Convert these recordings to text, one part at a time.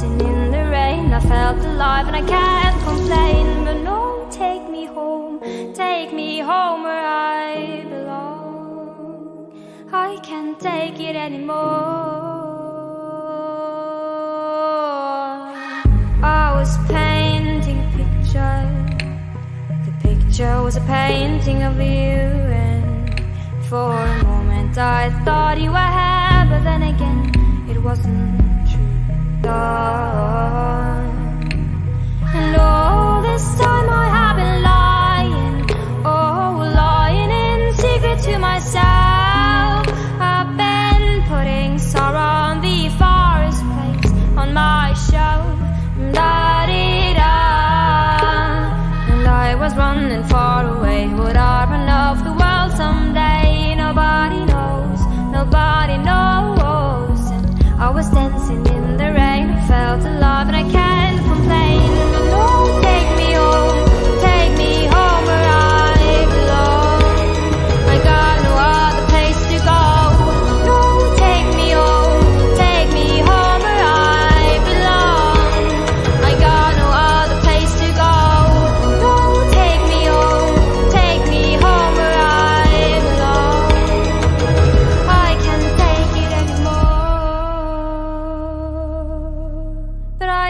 dancing in the rain. I felt alive and I can't complain. But no, take me home, take me home where I belong. I can't take it anymore. I was painting a picture. The picture was a painting of you, and for a moment I thought you were here, but then again it wasn't was running far away. Would I run off the world someday? Nobody knows, nobody knows.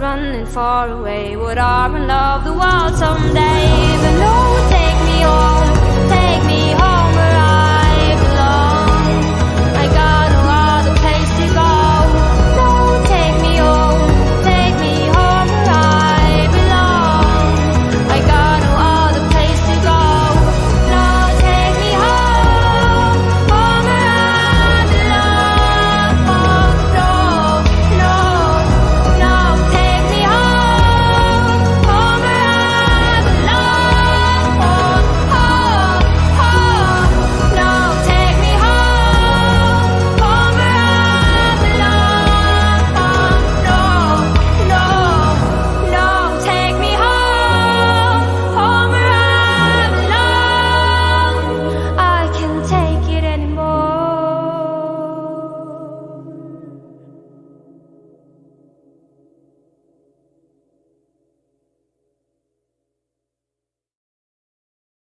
Running far away. Would I run love the world someday?